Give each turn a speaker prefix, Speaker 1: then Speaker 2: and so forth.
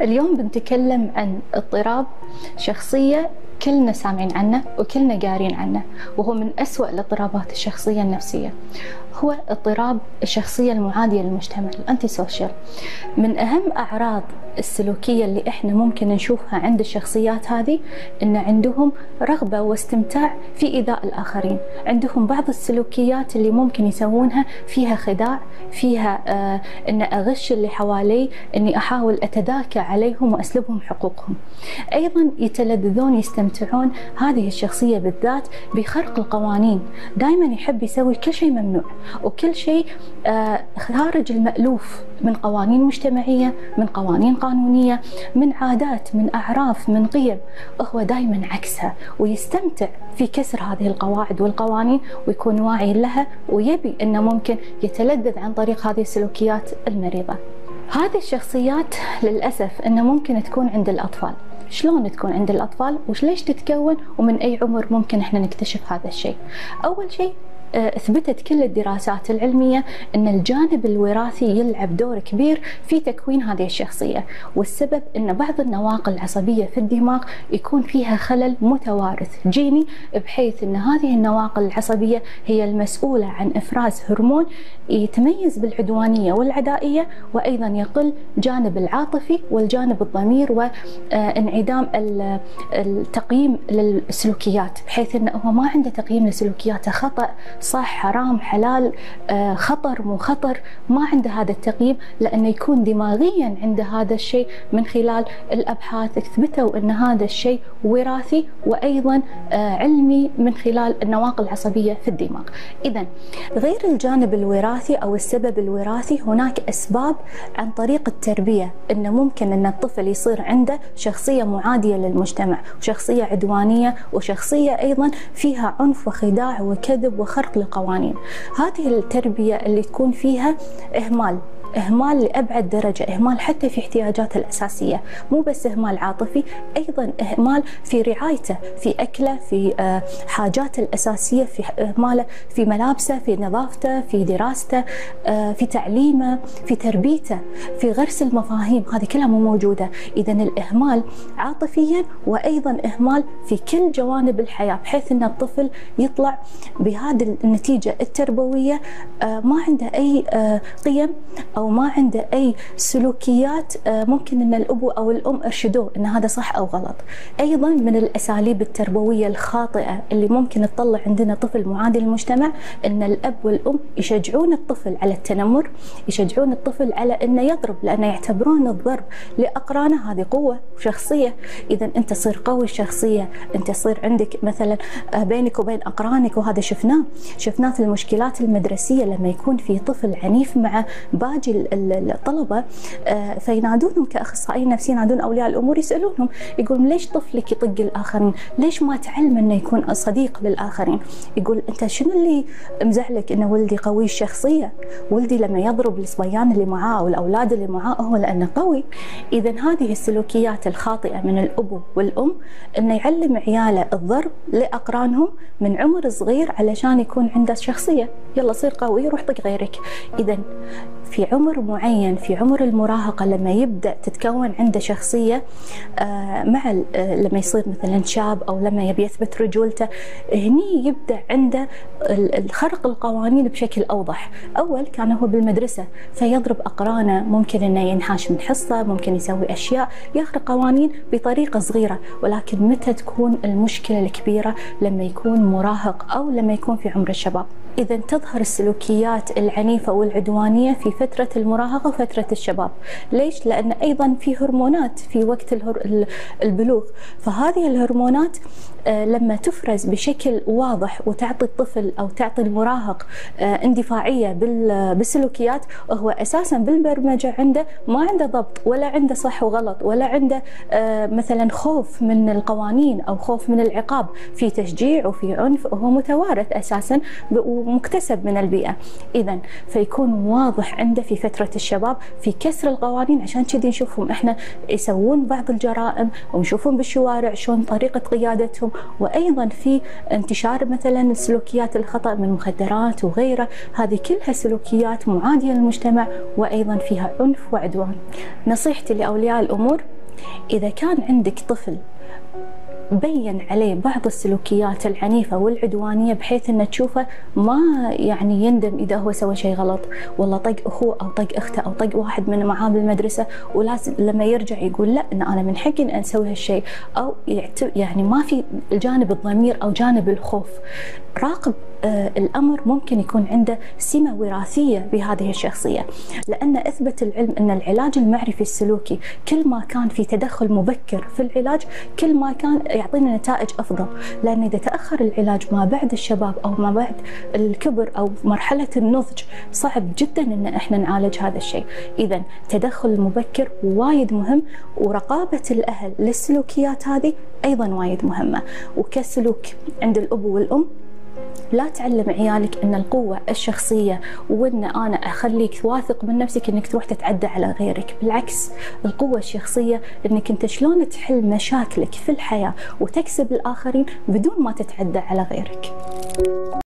Speaker 1: اليوم بنتكلم عن اضطراب شخصية كلنا سامعين عنه وكلنا قارين عنه وهو من أسوأ الاضطرابات الشخصية النفسية. هو اضطراب الشخصية المعادية للمجتمع الأنتي سوشيال من أهم أعراض السلوكية اللي إحنا ممكن نشوفها عند الشخصيات هذه إن عندهم رغبة واستمتاع في إيذاء الآخرين. عندهم بعض السلوكيات اللي ممكن يسوونها فيها خداع فيها آه إن أغش اللي حوالي إني أحاول أتداكى عليهم وأسلبهم حقوقهم. أيضا يتلذذون يستمتعون. هذه الشخصية بالذات بخرق القوانين. دائما يحب يسوي كل شيء ممنوع. وكل شيء آه خارج المألوف من قوانين مجتمعية من قوانين قانونية من عادات من أعراف من قيم. هو دائما عكسها ويستمتع في كسر هذه القواعد والقوانين ويكون واعي لها ويبي أنه ممكن يتلذذ عن طريق هذه السلوكيات المريضة. هذه الشخصيات للأسف أنه ممكن تكون عند الأطفال. شلون تكون عند الأطفال؟ وليش تتكون؟ ومن أي عمر ممكن إحنا نكتشف هذا الشيء؟ أول شيء أثبتت كل الدراسات العلمية إن الجانب الوراثي يلعب دور كبير في تكوين هذه الشخصية، والسبب إن بعض النواقل العصبية في الدماغ يكون فيها خلل متوارث جيني بحيث إن هذه النواقل العصبية هي المسؤولة عن إفراز هرمون يتميز بالعدوانية والعدائية وأيضا يقل جانب العاطفي والجانب الضمير وانعدام التقييم للسلوكيات بحيث انه هو ما عنده تقييم لسلوكياته خطأ صح حرام حلال آه خطر مو خطر. ما عنده هذا التقييم لأنه يكون دماغيا عنده هذا الشيء من خلال الأبحاث. اثبتوا أن هذا الشيء وراثي وأيضا آه علمي من خلال النواقل العصبية في الدماغ. إذا غير الجانب الوراثي أو السبب الوراثي هناك أسباب عن طريق التربية أنه ممكن أن الطفل يصير عنده شخصية معادية للمجتمع وشخصية عدوانية وشخصية أيضا فيها عنف وخداع وكذب وخرق للقوانين هذه التربية اللي تكون فيها إهمال. إهمال لأبعد درجة إهمال حتى في احتياجاته الأساسية مو بس إهمال عاطفي أيضا إهمال في رعايته في أكله في حاجاته الأساسية في إهماله في ملابسه في نظافته في دراسته في تعليمه في تربيته في غرس المفاهيم. هذه كلها مو موجودة. إذا الإهمال عاطفيا وأيضا إهمال في كل جوانب الحياة بحيث أن الطفل يطلع بهذه النتيجة التربوية ما عنده أي قيم أو ما عنده أي سلوكيات ممكن إن الاب أو الأم ارشدوه إن هذا صح أو غلط. أيضا من الأساليب التربوية الخاطئة اللي ممكن تطلع عندنا طفل معادي للمجتمع إن الأب والأم يشجعون الطفل على التنمر، يشجعون الطفل على إنه يضرب لأنه يعتبرون الضرب لأقرانه هذه قوة وشخصية، اذا أنت صير قوي الشخصيه، أنت يصير عندك مثلا بينك وبين أقرانك وهذا شفناه، شفناه في المشكلات المدرسية لما يكون في طفل عنيف مع باقي الطلبة فينادونهم كأخصائيين نفسيين ينادون أولياء الأمور يسألونهم يقولون ليش طفلك يطق الآخرين؟ ليش ما تعلم أنه يكون صديق للآخرين؟ يقول أنت شنو اللي مزعلك أن ولدي قوي الشخصيه؟ ولدي لما يضرب الصبيان اللي معاه أو الأولاد اللي معاه هو لأنه قوي. اذا هذه السلوكيات الخاطئة من الأب والأم أنه يعلم عياله الضرب لأقرانهم من عمر صغير علشان يكون عنده شخصية، يلا صير قوي روح طق غيرك. اذا في عمر معين في عمر المراهقة لما يبدأ تتكون عنده شخصية مع لما يصير مثلا شاب أو لما يبي يثبت رجولته هني يبدأ عنده الخرق القوانين بشكل أوضح. أول كان هو بالمدرسة فيضرب أقرانه ممكن أنه ينحاش من حصة ممكن يسوي أشياء يخرق قوانين بطريقة صغيرة. ولكن متى تكون المشكلة الكبيرة؟ لما يكون مراهق أو لما يكون في عمر الشباب. إذا تظهر السلوكيات العنيفة والعدوانية في فترة المراهقة وفترة الشباب. ليش؟ لأن أيضا في هرمونات في وقت البلوغ. فهذه الهرمونات لما تفرز بشكل واضح وتعطي الطفل أو تعطي المراهق اندفاعية بالسلوكيات وهو أساسا بالبرمجة عنده ما عنده ضبط ولا عنده صح وغلط ولا عنده مثلا خوف من القوانين أو خوف من العقاب. في تشجيع وفي عنف وهو متوارث أساسا ومكتسب من البيئة. إذا فيكون واضح عنده في فترة الشباب في كسر القوانين عشان كذي نشوفهم. إحنا يسوون بعض الجرائم ونشوفهم بالشوارع شلون طريقة قيادتهم. وأيضا في انتشار مثلا السلوكيات الخطأ من مخدرات وغيره. هذه كلها سلوكيات معادية للمجتمع وأيضا فيها عنف وعدوان. نصيحتي لأولياء الأمور إذا كان عندك طفل بين عليه بعض السلوكيات العنيفة والعدوانية بحيث أنه تشوفه ما يعني يندم إذا هو سوى شيء غلط. والله طق أخوه أو طق أخته أو طق واحد من معاه بالمدرسة ولازم لما يرجع يقول لا أن أنا من حقي أن أسوي هالشيء. أو يعني ما في جانب الضمير أو جانب الخوف. راقب الأمر ممكن يكون عنده سمة وراثية بهذه الشخصية لأن أثبت العلم أن العلاج المعرفي السلوكي كل ما كان في تدخل مبكر في العلاج كل ما كان يعطينا نتائج أفضل. لأن إذا تأخر العلاج ما بعد الشباب أو ما بعد الكبر أو مرحلة النضج صعب جدا أن إحنا نعالج هذا الشيء. إذا تدخل المبكر وايد مهم ورقابة الأهل للسلوكيات هذه أيضا وايد مهمة. وكسلوك عند الأب والأم لا تعلم عيالك إن القوة الشخصية وإن أنا أخليك واثق من نفسك إنك تروح تتعدى على غيرك. بالعكس القوة الشخصية إنك أنت شلون تحل مشاكلك في الحياة وتكسب الآخرين بدون ما تتعدى على غيرك.